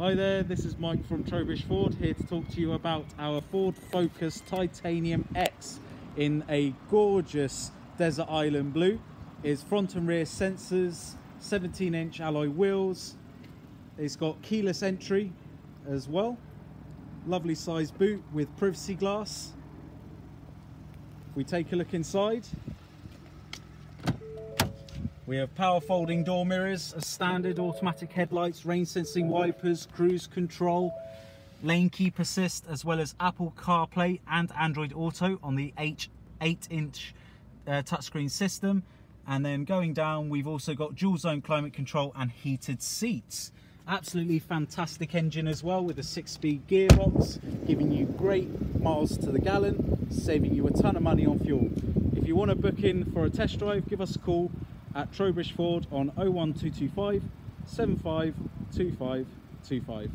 Hi there, this is Mike from Trowbridge Ford here to talk to you about our Ford Focus Titanium X in a gorgeous desert island blue. It's front and rear sensors, 17 inch alloy wheels. It's got keyless entry as well. Lovely size boot with privacy glass. If we take a look inside, we have power folding door mirrors, standard automatic headlights, rain sensing wipers, cruise control, lane keep assist, as well as Apple CarPlay and Android Auto on the H 8 inch uh, touchscreen system. And then going down, we've also got dual zone climate control and heated seats. Absolutely fantastic engine as well with a six speed gearbox, giving you great miles to the gallon, saving you a ton of money on fuel. If you want to book in for a test drive, give us a call at Trowbridge Ford on 01225 752525.